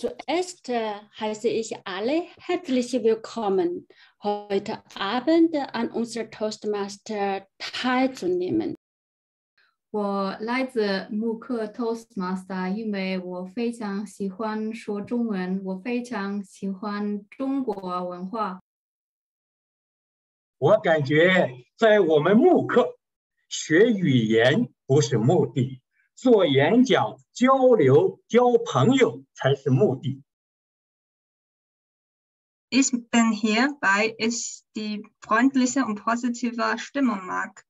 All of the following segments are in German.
Zuerst äh, heiße ich alle herzlich willkommen, heute Abend an unserer Toastmaster teilzunehmen. 我来自慕课 Toastmaster，因为我非常喜欢说中文，我非常喜欢中国文化。我感觉在我们慕课，学语言不是目的，做演讲、交流、交朋友才是目的。Ich bin hier, weil ich die freundliche und positive Stimmung mag.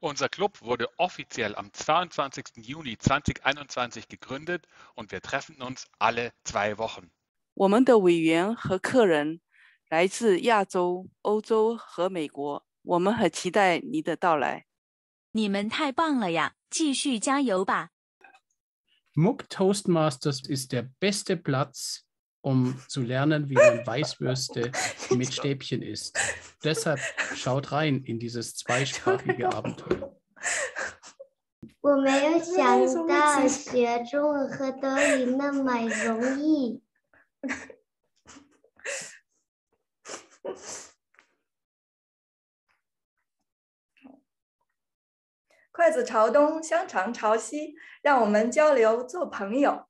Unser Club wurde offiziell am 22. Juni 2021 gegründet und wir treffen uns alle zwei Wochen. 我们的委员和客人来自亚洲、欧洲和美国，我们很期待你的到来。 你们太棒了呀！继续加油吧。MOOC Toastmasters ist der beste Platz, um zu lernen, wie man Weißwürste mit Stäbchen isst. Deshalb schaut rein in dieses zweisprachige Abenteuer. 我没有想到学中文和德语那么容易。 筷子朝东，香肠朝西，让我们交流做朋友。